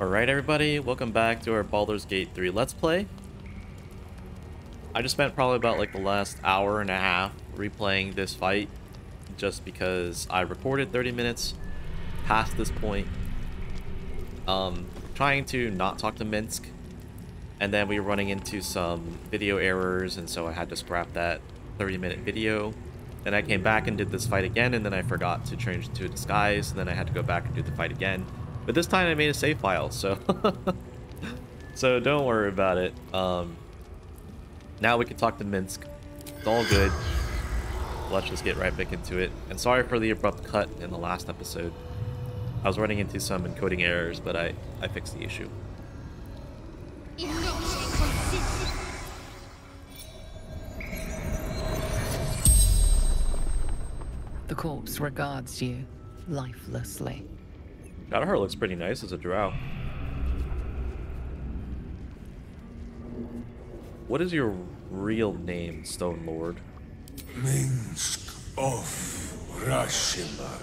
Alright everybody, welcome back to our Baldur's Gate 3 Let's Play. I just spent probably about like the last hour and a half replaying this fight just because I recorded 30 minutes past this point. Um, trying to not talk to Minsc and then we were running into some video errors and so I had to scrap that 30 minute video. Then I came back and did this fight again and then I forgot to change to a disguise and then I had to go back and do the fight again. But this time I made a save file, so so don't worry about it. Um, now we can talk to Minsc. It's all good. Let's just get right back into it. And sorry for the abrupt cut in the last episode. I was running into some encoding errors, but I, I fixed the issue. The corpse regards you lifelessly. Shadowheart looks pretty nice as a drow. What is your real name, Stone Lord? Minsc of Rashemen.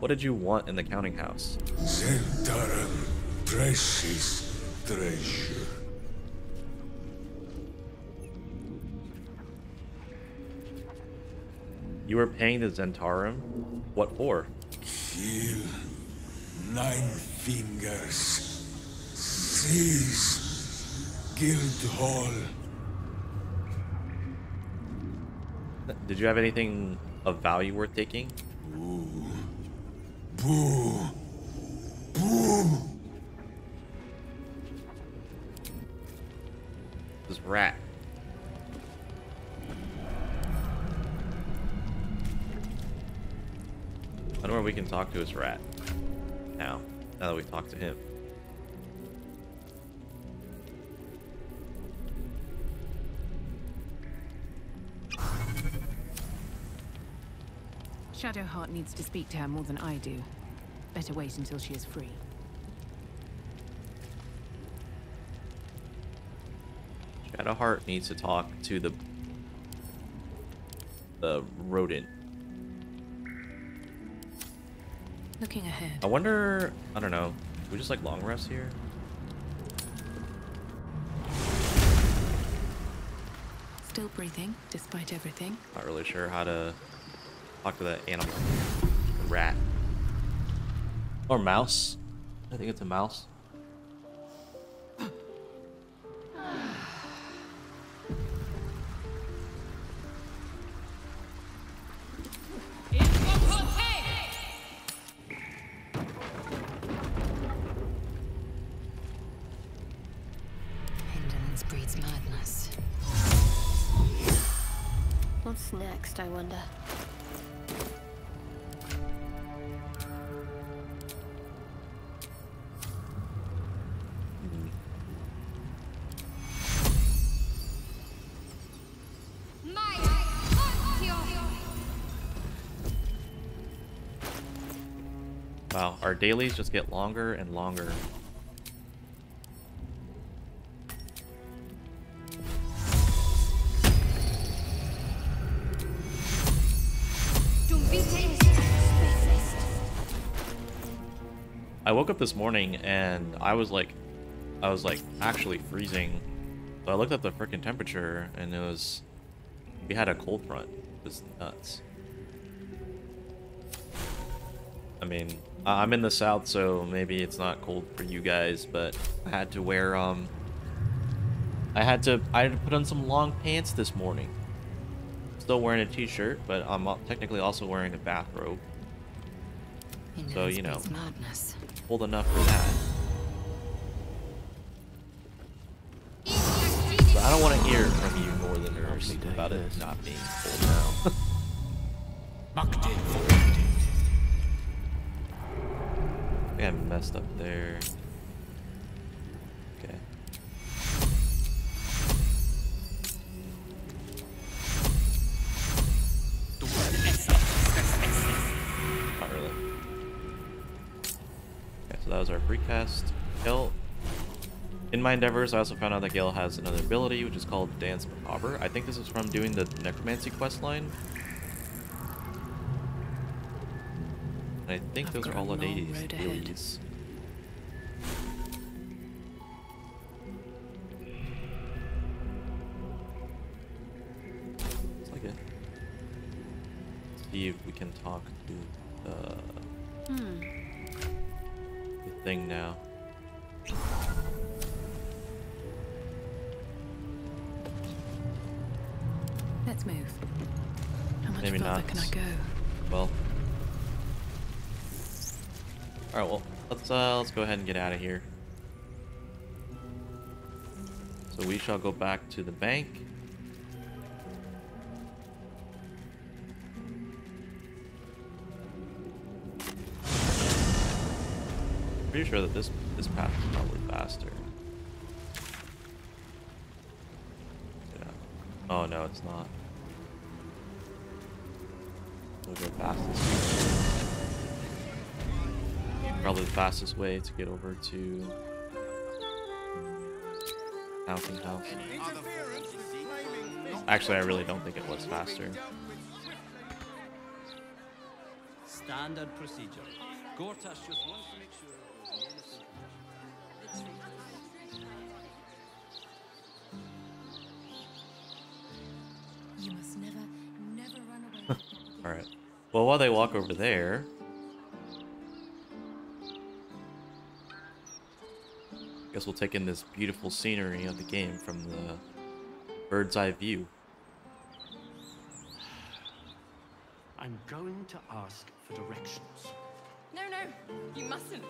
What did you want in the counting house? Zhentarim precious treasure. You were paying the Zhentarim? What for? Kill nine fingers. Seize Guild Hall. Did you have anything of value worth taking? Boo. Boo. Boo. This rat. I don't know where we can talk to his rat. Now, now that we talked to him. Shadowheart needs to speak to her more than I do. Better wait until she is free. Shadowheart needs to talk to the the rodent. Looking ahead. I wonder, I don't know, we just like long rest here? Still breathing, despite everything. Not really sure how to talk to that animal. Rat. Or mouse. I think it's a mouse. Our dailies just get longer and longer. I woke up this morning and I was like, I was like actually freezing. So I looked at the freaking temperature and it was, we had a cold front. It was nuts. I mean, I- I'm in the south, so maybe it's not cold for you guys, but I had to wear, um, I had to, I had to put on some long pants this morning. Still wearing a t-shirt, but I'm technically also wearing a bathrobe. So, you know. breeds madness. Cold enough for that. But I don't want to hear from you northerners about it not being cold now. think I messed up there. Okay. Not really. Okay, so that was our free cast. Gale. In my endeavors, I also found out that Gale has another ability, which is called Danse Macabre. I think this is from doing the Necromancy quest line. I I think I've those are all the long dailies. road ahead. dailies. Looks like it. See if we can talk to the, Hmm. the thing now. Let's move. How much Maybe further not. can I go? Well. Alright, well, let's uh let's go ahead and get out of here. So we shall go back to the bank. Pretty sure that this this path is probably faster. Yeah. Oh no, it's not. We'll go fastest. Probably the fastest way to get over to Counting House. Actually, I really don't think it was faster. Standard procedure. Gortash just wants to make sure there's no misinformation. You must never, never run away. Alright. Well, while they walk over there... Guess we'll take in this beautiful scenery of the game from the bird's eye view. I'm going to ask for directions. No, no, you mustn't.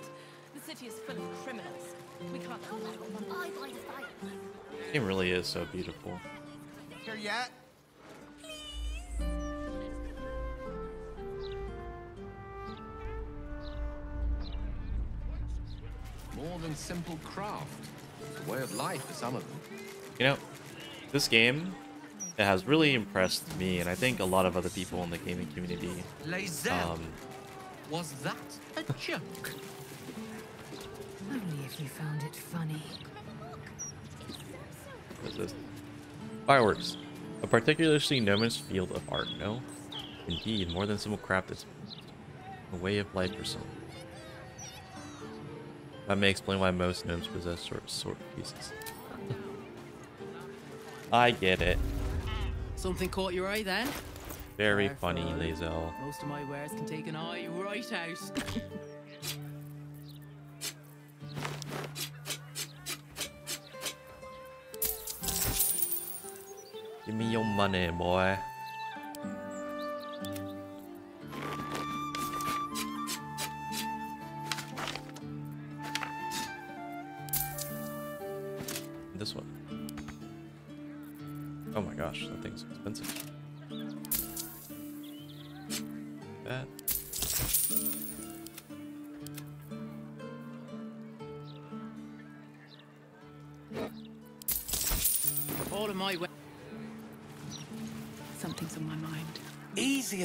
The city is full of criminals. We can't allow them. It really is so beautiful. Here yet? More than simple craft. It's a way of life for some of them. You know, this game it has really impressed me, and I think a lot of other people in the gaming community. Um, was that a joke? Only if you found it funny. what is this? Fireworks. A particularly enormous field of art, no? Indeed, more than simple craft is a way of life for some. That may explain why most gnomes possess short sword pieces. I get it. Something caught your eye then? Very Fair funny, fun. Lae'zel. Most of my wares can take an eye right out. Give me your money, boy.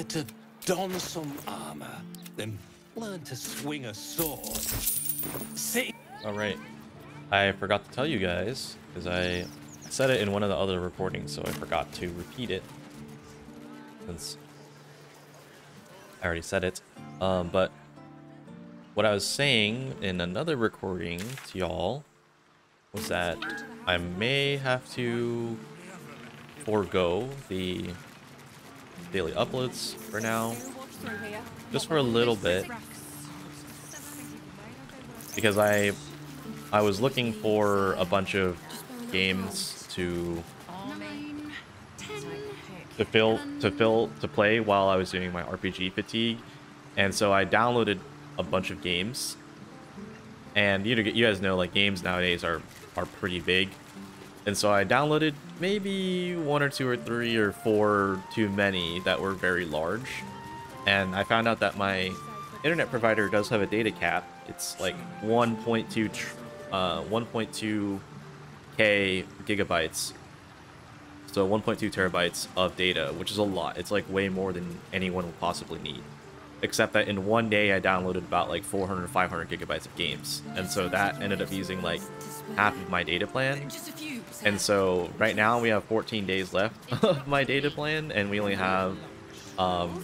To don some armor than learn to swing a sword. See, Alright. I forgot to tell you guys, because I said it in one of the other recordings, so I forgot to repeat it. Since I already said it. Um, but what I was saying in another recording to y'all was that I may have to forego the daily uploads for now, just for a little bit, because I I was looking for a bunch of games to to fill to fill to play while I was doing my RPG fatigue, and so I downloaded a bunch of games. And you you guys know like games nowadays are are pretty big, and so I downloaded maybe one or two or three or four too many that were very large, and I found out that my internet provider does have a data cap. It's like 1.2 uh 1.2 k gigabytes so 1.2 terabytes of data, which is a lot. It's like way more than anyone would possibly need. Except that in one day I downloaded about like 400 500 gigabytes of games. And so that ended up using like half of my data plan. And so right now we have 14 days left of my data plan and we only have um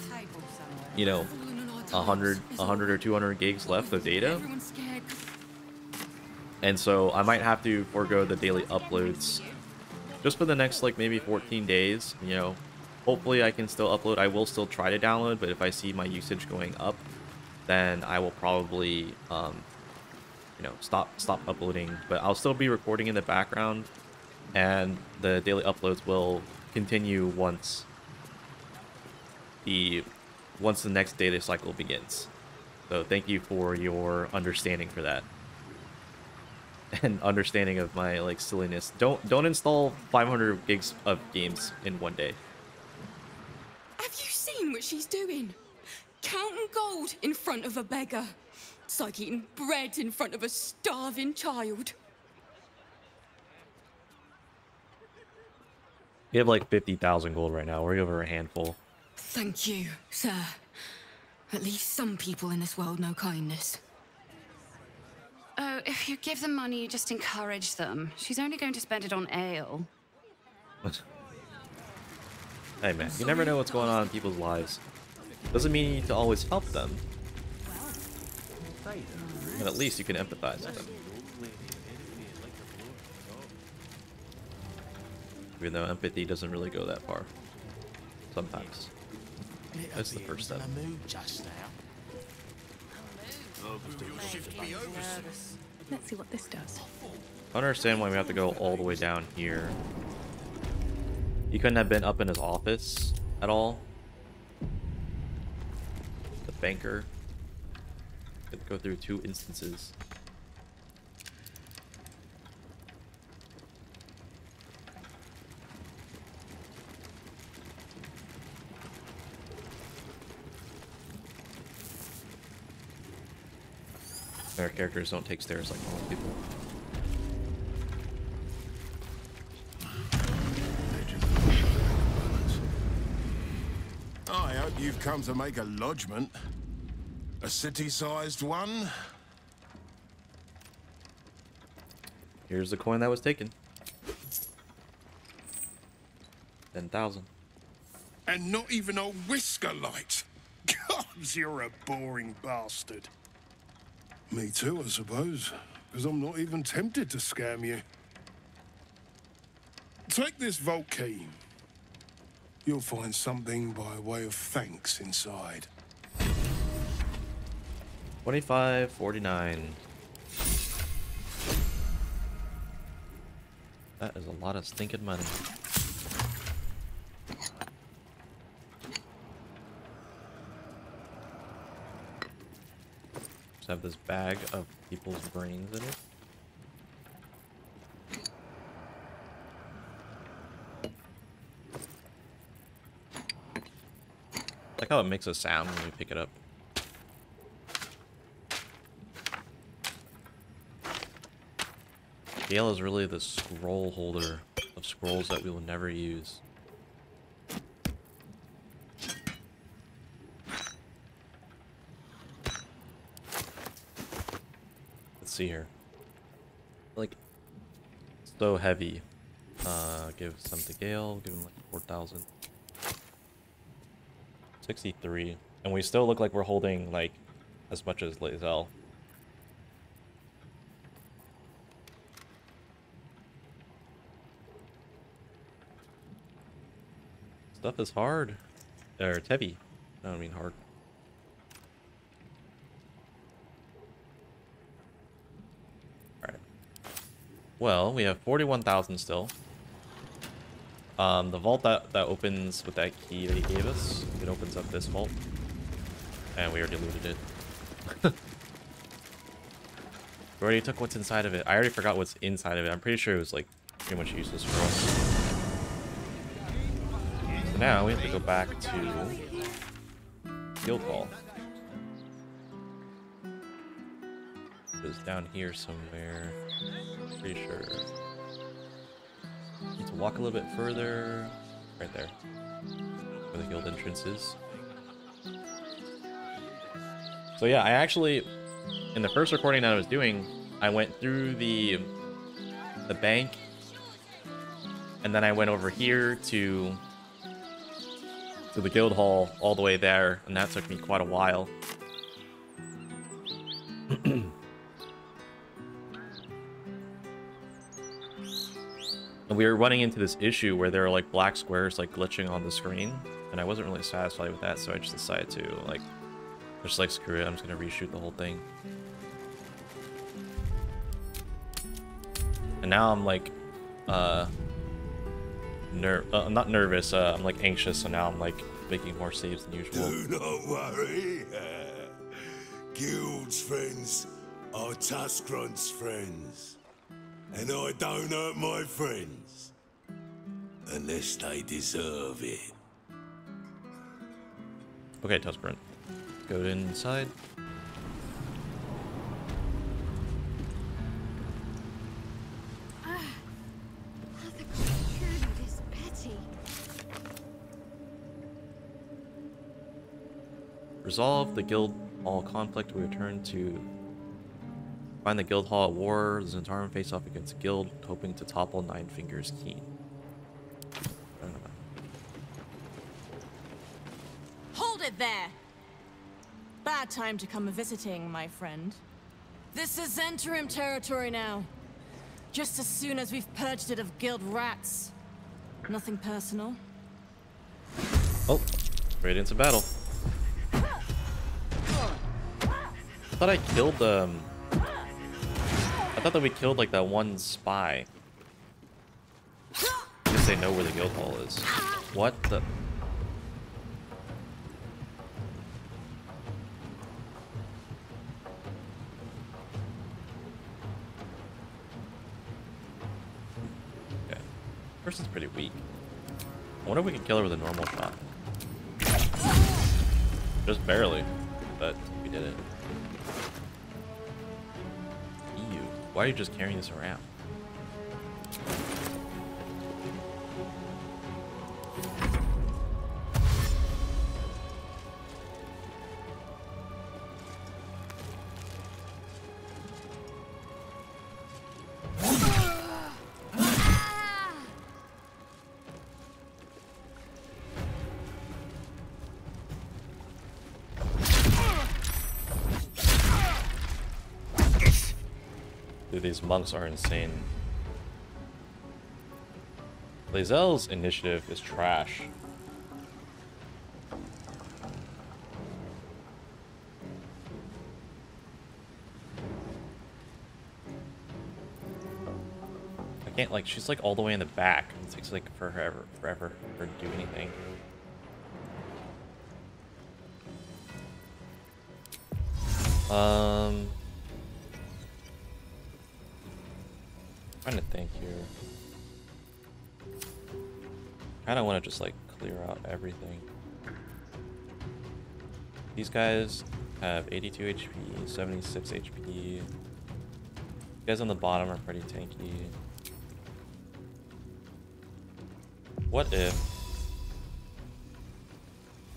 you know 100, 100 or 200 gigs left of data. And so I might have to forego the daily uploads just for the next like maybe 14 days, you know. Hopefully I can still upload. I will still try to download, but if I see my usage going up, then I will probably um you know, stop stop uploading, but I'll still be recording in the background and the daily uploads will continue once the once the next data cycle begins. So thank you for your understanding for that. And understanding of my like silliness. Don't don't install 500 gigs of games in one day. Have you seen what she's doing? Counting gold in front of a beggar. It's like eating bread in front of a starving child. We have like 50,000 gold right now. We're over a handful. Thank you, sir. At least some people in this world know kindness. Oh, if you give them money, you just encourage them. She's only going to spend it on ale. What? Hey man, you never know what's going on in people's lives. Doesn't mean you need to always help them. But at least you can empathize with them. Even though empathy doesn't really go that far. Sometimes. That's the first step. just now. Let's see what this does. I don't understand why we have to go all the way down here. He couldn't have been up in his office at all. The banker. Had to go through two instances. Our characters don't take stairs like normal people. I hope you've come to make a lodgment. A city-sized one? Here's the coin that was taken. 10,000. And not even a whisker light. God, you're a boring bastard. Me too, I suppose. Because I'm not even tempted to scam you. Take this vault key. You'll find something by way of thanks inside. 25, 49. That is a lot of stinking money. Just have this bag of people's brains in it. like how it makes a sound when we pick it up. Gale is really the scroll holder of scrolls that we will never use. See here. Like, so heavy. Uh, give some to Gale, give him like 4,000. 63. And we still look like we're holding, like, as much as Lae'zel. Stuff is hard. Or it's heavy. I don't mean hard. Well, we have 41,000 still. Um, the vault that, that opens with that key that he gave us, it opens up this vault. And we already looted it. we already took what's inside of it. I already forgot what's inside of it. I'm pretty sure it was like pretty much useless for us. So now we have to go back to Guild down here somewhere. Pretty sure. Need to walk a little bit further. Right there. Where the guild entrance is. So yeah, I actually, in the first recording that I was doing, I went through the the bank, and then I went over here to to the guild hall all the way there, and that took me quite a while. And we were running into this issue where there are like black squares like glitching on the screen, and I wasn't really satisfied with that, so I just decided to like, just like screw it, I'm just gonna reshoot the whole thing. And now I'm like, uh, ner uh, I'm not nervous, uh, I'm like anxious, so now I'm like making more saves than usual. Do not worry. Guild's friends are Tuskrunt's friends. And I don't hurt my friends. Unless they deserve it. Okay, Tuskrunt. Go inside. Resolve the guild all conflict. We return to find the guild hall at war. The Zhentarim face off against guild, hoping to topple Nine Fingers Keene. Hold it there! Bad time to come visiting, my friend. This is Zhentarim territory now. Just as soon as we've purged it of guild rats. Nothing personal. Oh, Radiance of Battle. I thought I killed um thought that we killed like that one spy. I guess they know where the guild hall is. What the Okay. Person's pretty weak. I wonder if we can kill her with a normal shot. Just barely, but we did it. Why are you just carrying this around? Monks are insane. Lae'zel's initiative is trash. I can't like she's like all the way in the back. It takes like forever forever for her to do anything. Um trying to think here. Kind of want to just like clear out everything. These guys have 82 HP, 76 HP. You guys on the bottom are pretty tanky. What if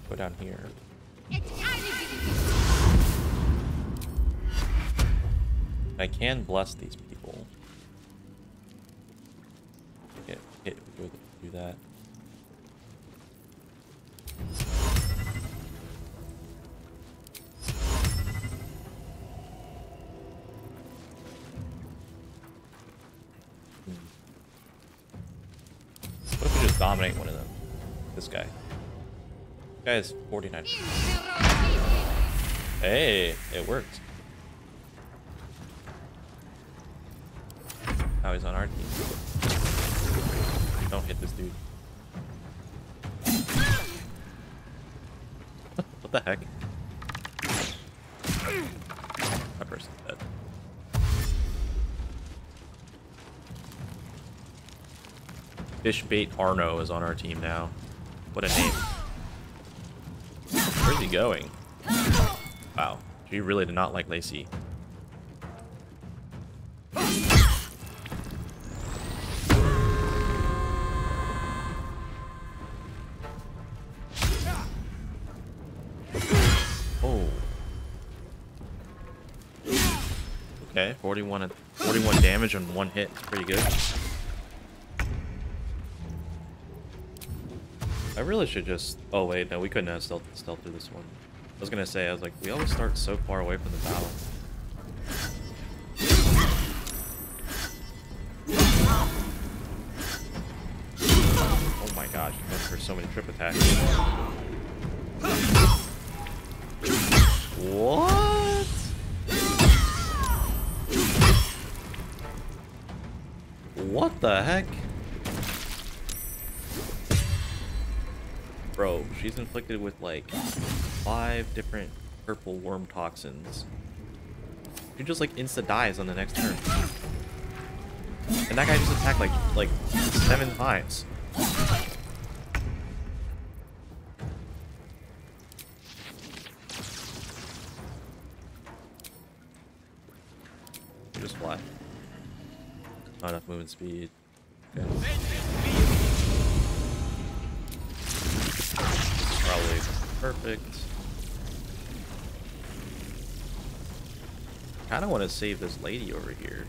go down here? I can bless these people. Hit, hit, do, do that. What if we just dominate one of them? This guy. This guy is 49. Hey, it worked. Now he's on our team. Don't hit this dude. what the heck? My person's dead. Fishbait Arno is on our team now. What a name. Where's he going? Wow. She really did not like Lacey. Okay, 41 and 41 damage on one hit. Pretty good. I really should just. Oh wait, no, we couldn't have stealth stealth through this one. I was gonna say, I was like, we always start so far away from the battle. Oh my she went for so many trip attacks. What the heck? Bro, she's inflicted with like five different purple worm toxins. She just like insta dies on the next turn. And that guy just attacked like like seven times. Just fly. Not enough movement speed. Okay. Probably perfect. I kind of want to save this lady over here.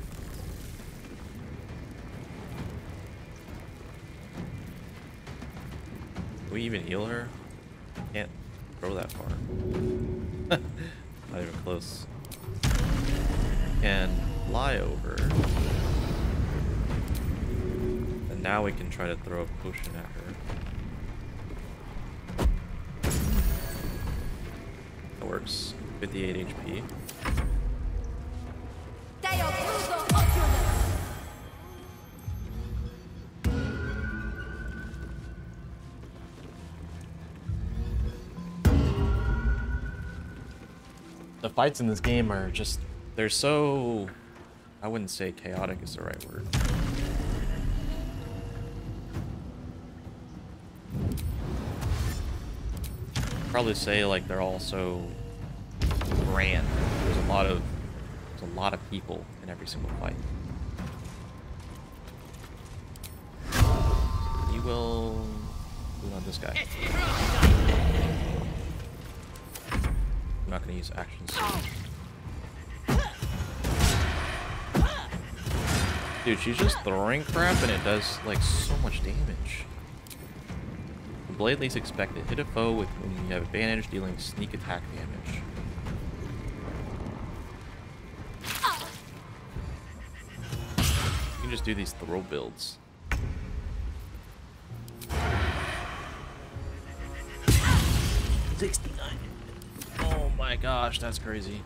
Can we even heal her? Can't throw that far. Not even close. Can fly over. Now we can try to throw a potion at her. That works. 58 HP. The fights in this game are just, they're so, I wouldn't say chaotic is the right word. Probably say like they're all so grand. There's a lot of, there's a lot of people in every single fight. You will do it on this guy. I'm not gonna use actions. Dude, she's just throwing crap and it does like so much damage. Blade least expected. Hit a foe with whom you have advantage, dealing sneak attack damage. You can just do these throw builds. Sixty-nine. Oh my gosh, that's crazy.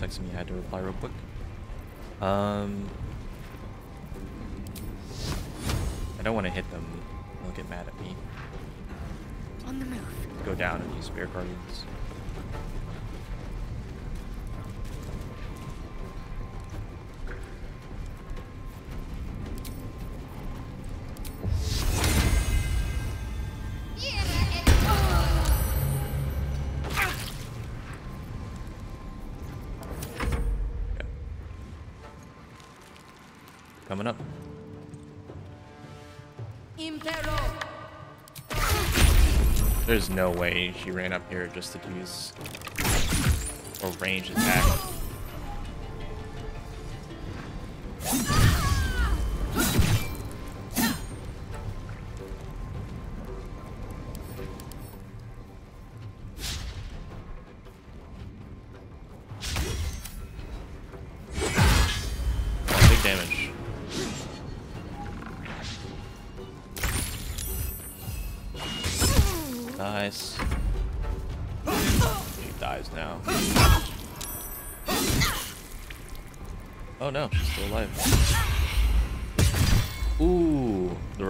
Was texting me. I had to reply real quick. Um, I don't want to hit them. They'll get mad at me. On the move. Go down and use Spirit Guardians. There's no way she ran up here just to use a range attack.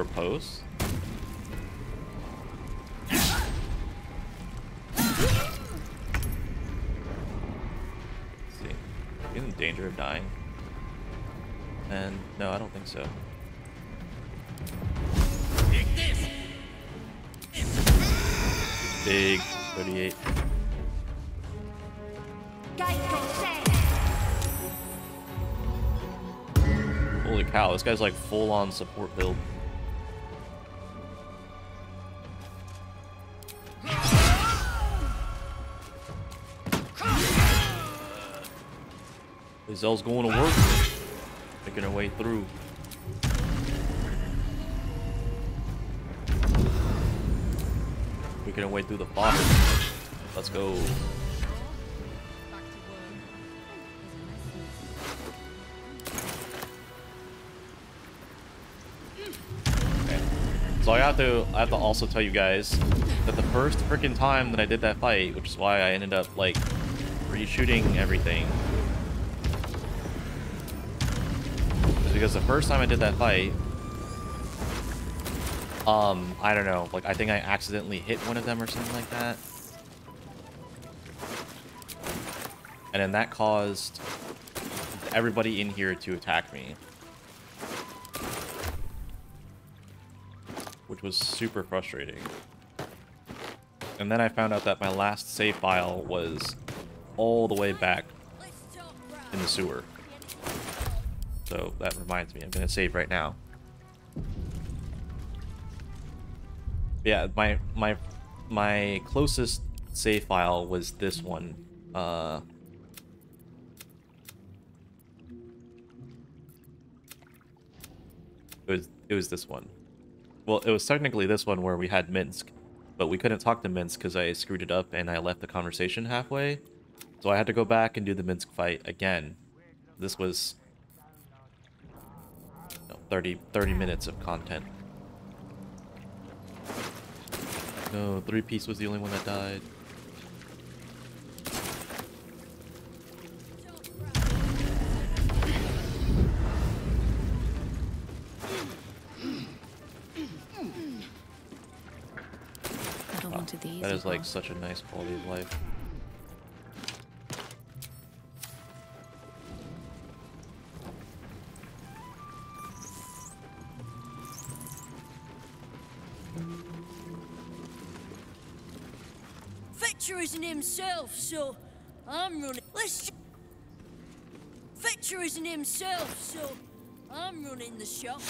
Repose. You in danger of dying? And no, I don't think so. Big 38. Holy Holy cow, this guy's like full on support build. Lae'zel's going to work, making her way through. Making her way through the fodder. Let's go. So I have to I have to also tell you guys that the first freaking time that I did that fight, which is why I ended up like reshooting everything. Because the first time I did that fight, um, I don't know, like I think I accidentally hit one of them or something like that. And then that caused everybody in here to attack me. which was super frustrating. And then I found out that my last save file was all the way back in the sewer. So that reminds me, I'm going to save right now. Yeah, my my my closest save file was this one. Uh It was it was this one. Well, it was technically this one where we had Minsc, but we couldn't talk to Minsc because I screwed it up and I left the conversation halfway. So I had to go back and do the Minsc fight again. This was 30, 30 minutes of content. No, Three Piece was the only one that died. That is like such a nice quality of life. Isn't himself, so I'm running. Let's. Victor isn't himself, so I'm running the shop.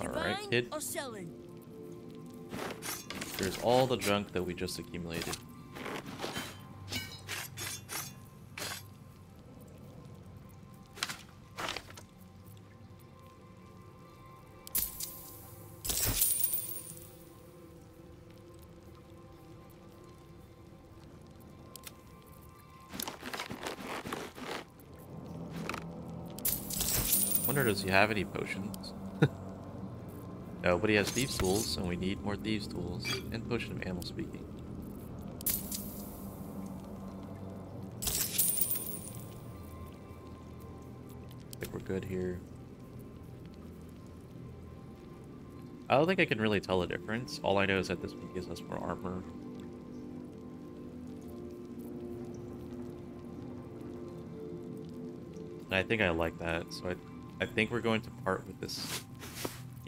All right, kid. Or selling. There's all the junk that we just accumulated. Does he have any potions? Nobody has thieves tools, and we need more thieves tools and potion of animal speaking. I think we're good here. I don't think I can really tell the difference. All I know is that this one gives us more armor. And I think I like that, so I, I think we're going to part with this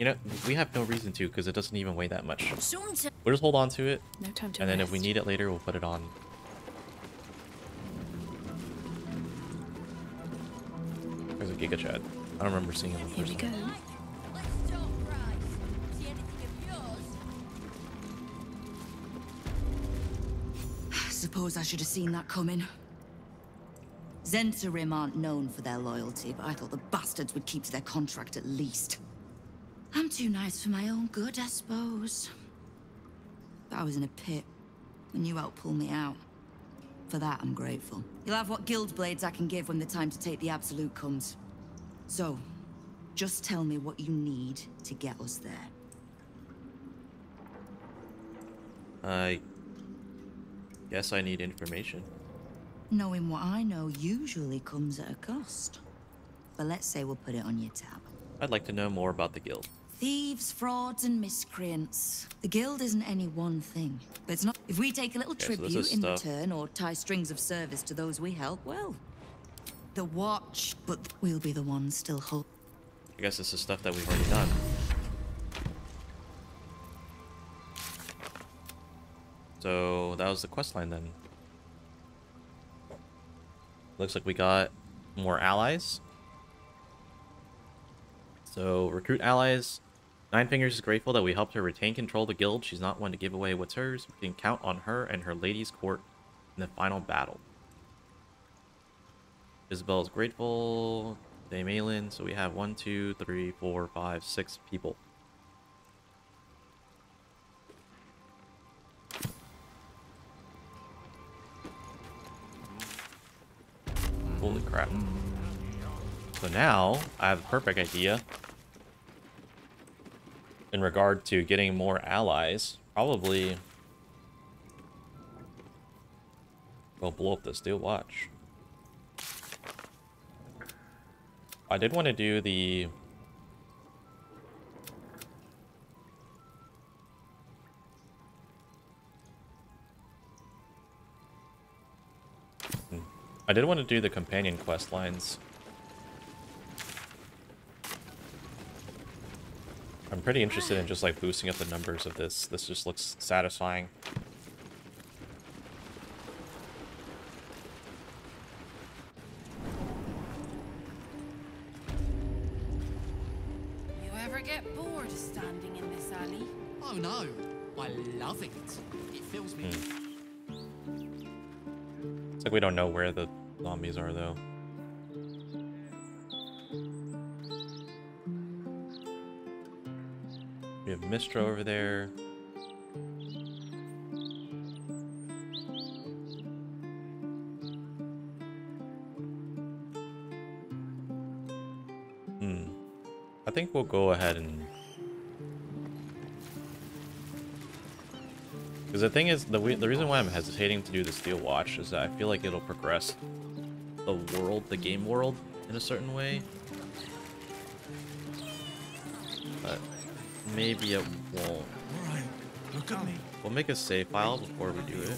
you know, we have no reason to because it doesn't even weigh that much. We'll just hold on to it. No time to And then rest. if we need it later, we'll put it on. There's a Giga Chad. I don't remember seeing him. in Here we go. Suppose I should have seen that coming. Zhentarim aren't known for their loyalty, but I thought the bastards would keep to their contract at least. I'm too nice for my own good, I suppose. But I was in a pit, and you helped pull me out. For that, I'm grateful. You'll have what guild blades I can give when the time to take the Absolute comes. So, just tell me what you need to get us there. I guess I need information. Knowing what I know usually comes at a cost. But let's say we'll put it on your tab. I'd like to know more about the guild. Thieves, frauds, and miscreants. The guild isn't any one thing. But it's not. If we take a little Okay, tribute is in stuff. return or tie strings of service to those we help, well, the watch, but we'll be the ones still hold. I guess this is stuff that we've already done. So that was the quest line then. Looks like we got more allies. So, recruit allies. Nine Fingers is grateful that we helped her retain control of the guild. She's not one to give away what's hers. We can count on her and her lady's court in the final battle. Isobel is grateful. Dame Aylin. So we have one, two, three, four, five, six people. Crap. So now, I have a perfect idea. In regard to getting more allies. Probably... We'll blow up this deal, watch. I did want to do the... I did want to do the companion quest lines. I'm pretty interested in just like boosting up the numbers of this. This just looks satisfying. We over there. Hmm. I think we'll go ahead and... Because the thing is, the, the reason why I'm hesitating to do the Steel Watch is that I feel like it'll progress the world, the game world, in a certain way. But maybe it We'll make a save file before we do it.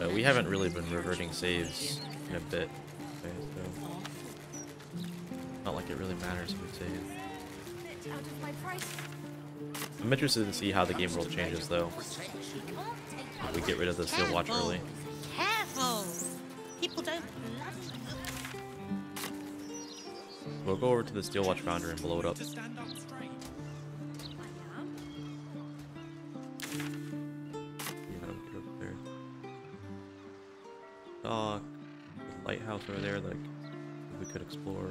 No, we haven't really been reverting saves in a bit. Okay, so not like it really matters if we save. I'm interested to see how the game world changes though. If we get rid of the steel watch early. Careful! People don't We'll go over to the steel watch foundry and blow it up. Dock, the lighthouse over there, like we could explore.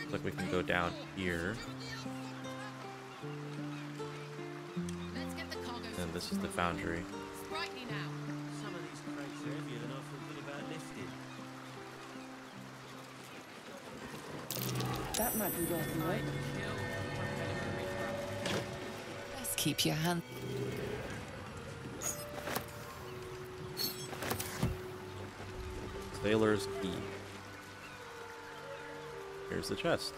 Looks like we can go down here. And this is the foundry. Might be worth a note. Best keep your hand. Sailor's Key. Here's the chest.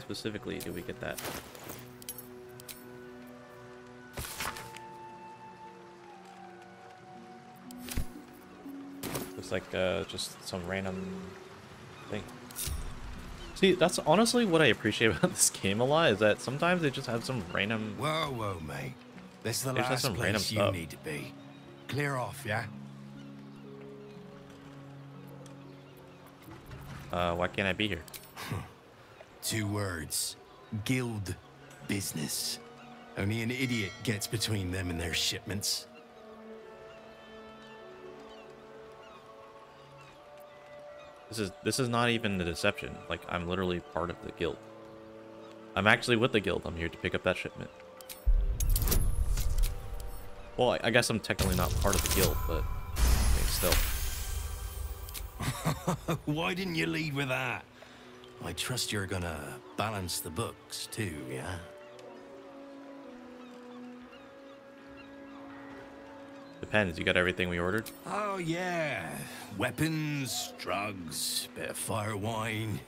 Specifically do we get that? Looks like uh, just some random thing. See, that's honestly what I appreciate about this game a lot, is that sometimes they just have some random... Whoa, whoa, mate. This is the They just have last some random place you stuff. need to be. Clear off, yeah? Uh, why can't I be here? Two words. Guild business. Only an idiot gets between them and their shipments. This is this is not even the deception. Like I'm literally part of the guild. I'm actually with the guild. I'm here to pick up that shipment. Well, I, I guess I'm technically not part of the guild, but I mean, still. Why didn't you lead with that? I trust you're gonna balance the books too, yeah? Depends. You got everything we ordered? Oh, yeah. Weapons, drugs, bit of fire wine.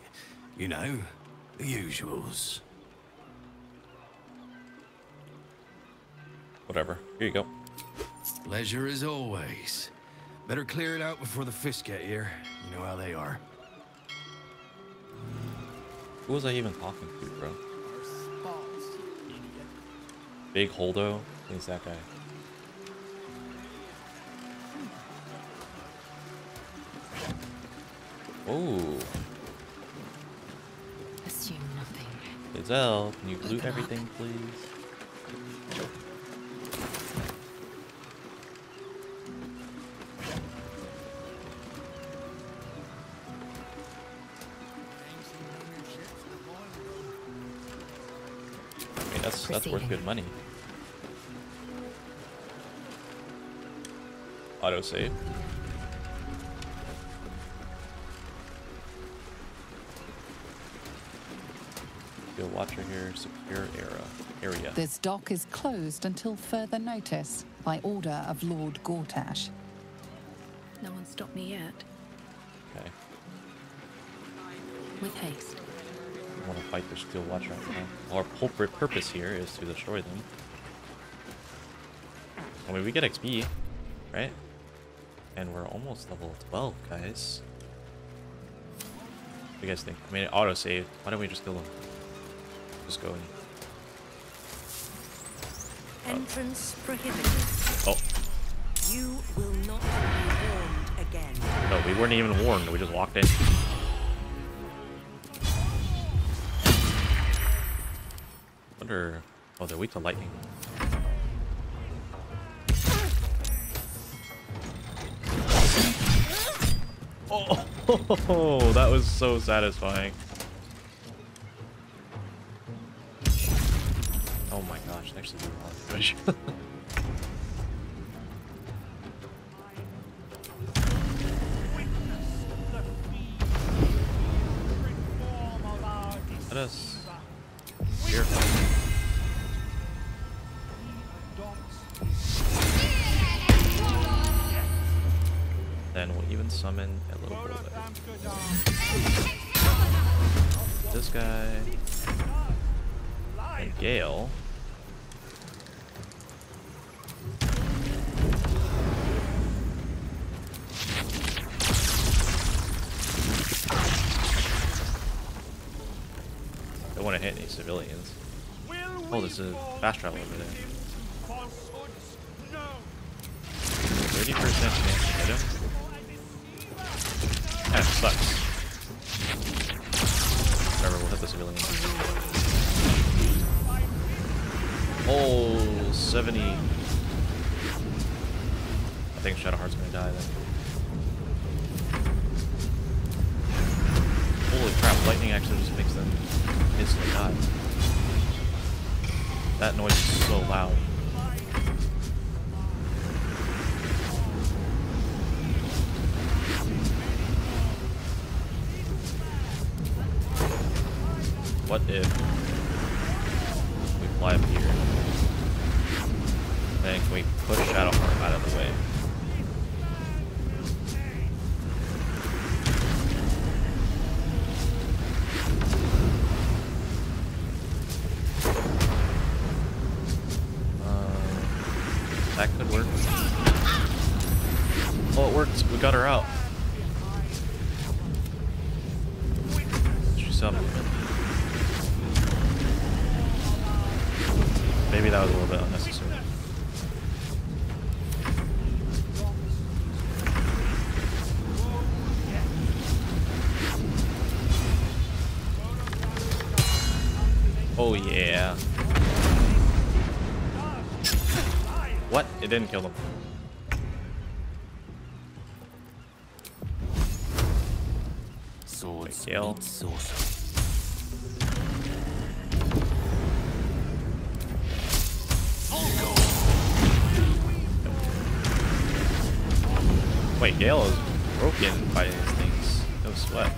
You know, the usuals. Whatever. Here you go. Pleasure as always. Better clear it out before the fish get here. You know how they are. Who was I even talking to, bro? Big Holdo? Who's that guy? Oh, Assume nothing. Lae'zel, can you loot everything, please? That's that's worth good money. Auto save. Go watcher here, secure era area. This dock is closed until further notice by order of Lord Gortash. No one stopped me yet. Okay. With haste. Want to fight the steel watcher right now. Our whole purpose here is to destroy them. I mean, we get XP, right? And we're almost level 12, guys. What do you guys think? I mean, auto saved. Why don't we just kill them? Just go in. Entrance prohibited. Oh, You will not be warned again. no, we weren't even warned. We just walked in. Wonder. Oh, they're weak to lightning. Oh, that was so satisfying. Oh my gosh, they actually do a lot of damage. I don't want to hit any civilians. Oh, there's a fast travel over there. 30% chance to hit him. That sucks. Whatever, we'll hit the civilians. Oh, 70. I think Shadow Shadowheart's gonna die then. Holy crap, lightning actually just makes them instantly die. That noise is so loud. What if Maybe that was a little bit unnecessary. Oh yeah. What? It didn't kill them. Swords Gale. Wait, Gale is broken by these things. No sweat.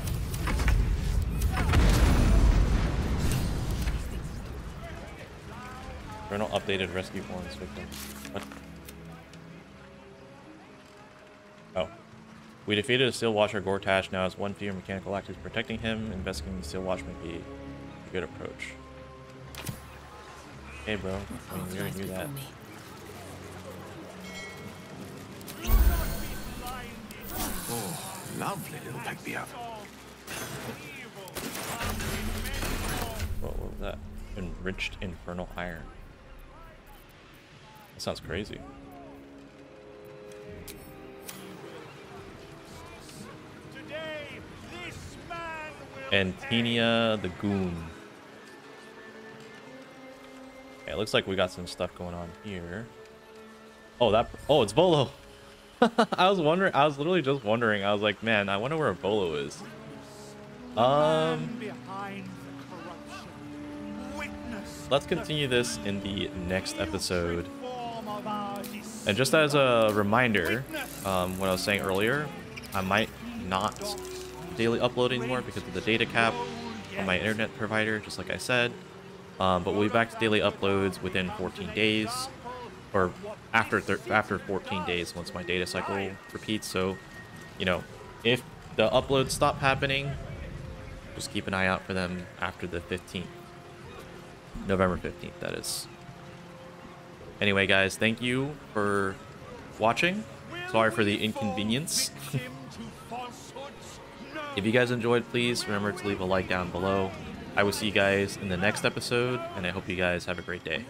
No updated rescue horns victim. What? Oh. We defeated a Steel Watcher Gortash. Now has one fewer mechanical actors protecting him. Investigating the Steel Watch may be a good approach. Hey, bro. I mean, we already knew that. Lovely little pick me up. What was that? Enriched infernal iron. That sounds crazy. Antinia the Goon. Okay, it looks like we got some stuff going on here. Oh, that. Oh, it's Volo. I was wondering. I was literally just wondering. I was like, man, I wonder where Volo is. Um. Let's continue this in the next episode. And just as a reminder, um, what I was saying earlier, I might not daily upload anymore because of the data cap on my internet provider, just like I said. Um, but we'll be back to daily uploads within 14 days, or after after 14 days once my data cycle repeats. So, you know, if the uploads stop happening, just keep an eye out for them after the 15th. November 15th, that is. Anyway, guys, thank you for watching. Sorry for the inconvenience. if you guys enjoyed, please remember to leave a like down below. I will see you guys in the next episode, and I hope you guys have a great day.